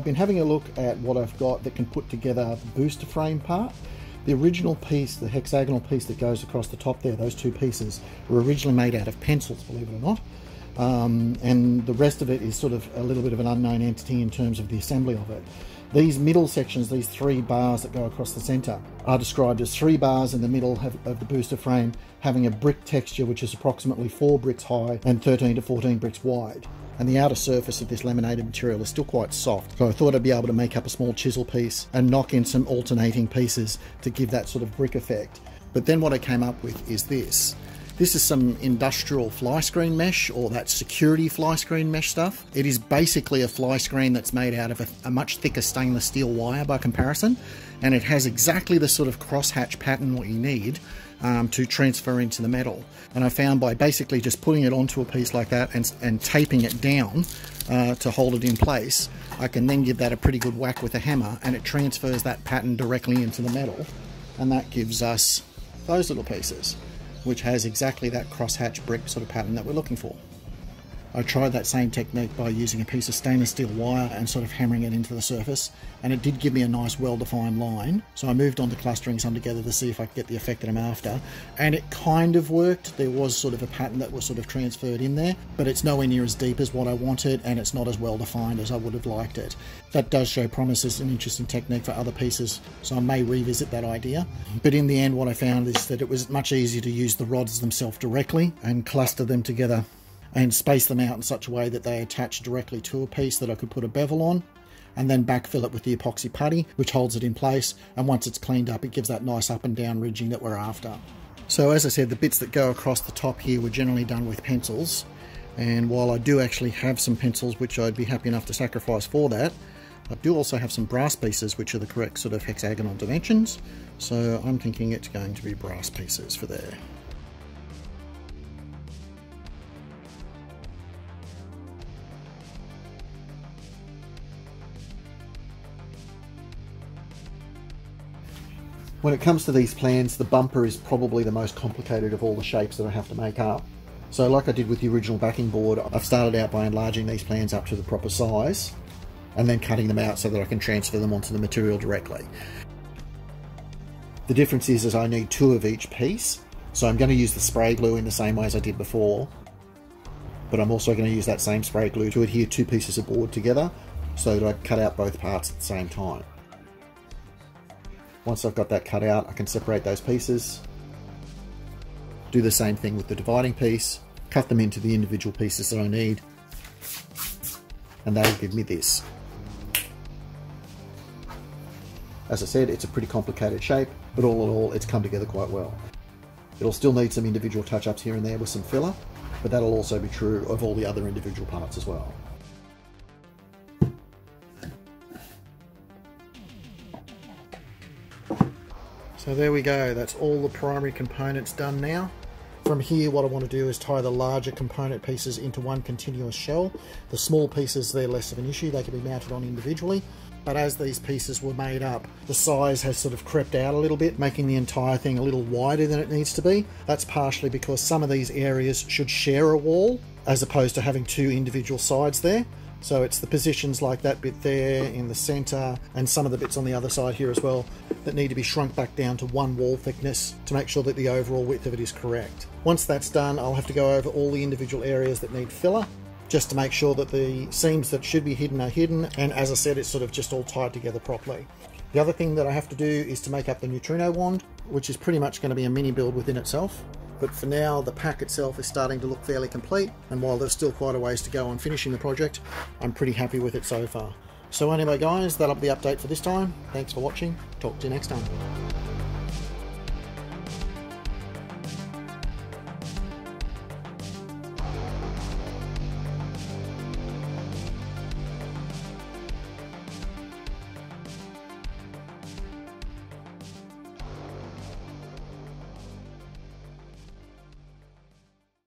I've been having a look at what I've got that can put together the booster frame part. The original piece, the hexagonal piece that goes across the top there, those two pieces, were originally made out of pencils, believe it or not. Um, and the rest of it is sort of a little bit of an unknown entity in terms of the assembly of it. These middle sections, these three bars that go across the center, are described as three bars in the middle of the booster frame having a brick texture which is approximately four bricks high and 13 to 14 bricks wide and the outer surface of this laminated material is still quite soft. So I thought I'd be able to make up a small chisel piece and knock in some alternating pieces to give that sort of brick effect. But then what I came up with is this. This is some industrial fly screen mesh or that security fly screen mesh stuff. It is basically a fly screen that's made out of a, a much thicker stainless steel wire by comparison and it has exactly the sort of crosshatch pattern what you need um, to transfer into the metal. And I found by basically just putting it onto a piece like that and, and taping it down uh, to hold it in place, I can then give that a pretty good whack with a hammer and it transfers that pattern directly into the metal. And that gives us those little pieces, which has exactly that crosshatch brick sort of pattern that we're looking for. I tried that same technique by using a piece of stainless steel wire and sort of hammering it into the surface and it did give me a nice well-defined line. So I moved on to clustering some together to see if I could get the effect that I'm after and it kind of worked. There was sort of a pattern that was sort of transferred in there but it's nowhere near as deep as what I wanted and it's not as well defined as I would have liked it. That does show promise as an interesting technique for other pieces so I may revisit that idea. But in the end what I found is that it was much easier to use the rods themselves directly and cluster them together and space them out in such a way that they attach directly to a piece that I could put a bevel on and then backfill it with the epoxy putty which holds it in place and once it's cleaned up it gives that nice up and down ridging that we're after. So as I said the bits that go across the top here were generally done with pencils and while I do actually have some pencils which I'd be happy enough to sacrifice for that I do also have some brass pieces which are the correct sort of hexagonal dimensions so I'm thinking it's going to be brass pieces for there. When it comes to these plans, the bumper is probably the most complicated of all the shapes that I have to make up. So like I did with the original backing board, I've started out by enlarging these plans up to the proper size and then cutting them out so that I can transfer them onto the material directly. The difference is, is I need two of each piece. So I'm going to use the spray glue in the same way as I did before. But I'm also going to use that same spray glue to adhere two pieces of board together so that I cut out both parts at the same time. Once I've got that cut out, I can separate those pieces. Do the same thing with the dividing piece, cut them into the individual pieces that I need, and that'll give me this. As I said, it's a pretty complicated shape, but all in all, it's come together quite well. It'll still need some individual touch-ups here and there with some filler, but that'll also be true of all the other individual parts as well. So there we go, that's all the primary components done now. From here what I want to do is tie the larger component pieces into one continuous shell. The small pieces, they're less of an issue, they can be mounted on individually. But as these pieces were made up, the size has sort of crept out a little bit, making the entire thing a little wider than it needs to be. That's partially because some of these areas should share a wall, as opposed to having two individual sides there. So it's the positions like that bit there in the center and some of the bits on the other side here as well that need to be shrunk back down to one wall thickness to make sure that the overall width of it is correct. Once that's done, I'll have to go over all the individual areas that need filler just to make sure that the seams that should be hidden are hidden and as I said it's sort of just all tied together properly. The other thing that I have to do is to make up the neutrona wand which is pretty much going to be a mini build within itself but for now the pack itself is starting to look fairly complete and while there's still quite a ways to go on finishing the project I'm pretty happy with it so far. So anyway guys that'll be the update for this time. Thanks for watching. Talk to you next time.